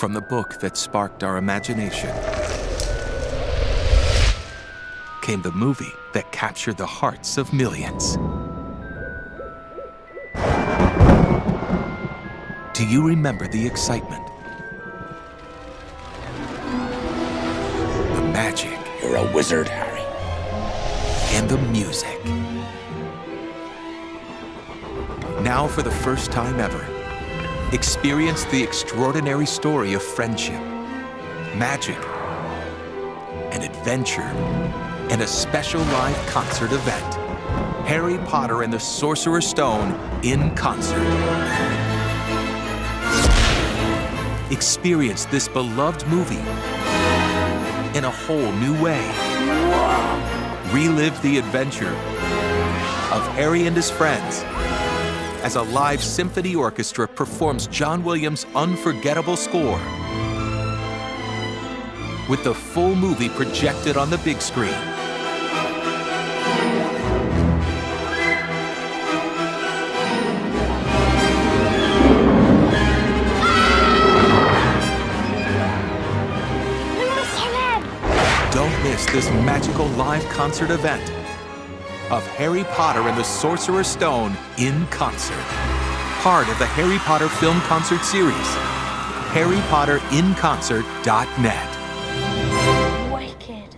From the book that sparked our imagination came the movie that captured the hearts of millions. Do you remember the excitement? The magic You're a wizard, Harry. and the music. Now, for the first time ever, experience the extraordinary story of friendship, magic, and adventure in a special live concert event Harry Potter and the Sorcerer's Stone in concert. Experience this beloved movie in a whole new way. Relive the adventure of Harry and his friends as a live symphony orchestra performs John Williams' unforgettable score. With the full movie projected on the big screen. Don't miss this magical live concert event of Harry Potter and the Sorcerer's Stone in concert. Part of the Harry Potter Film Concert Series. HarryPotterInConcert.net. Wicked.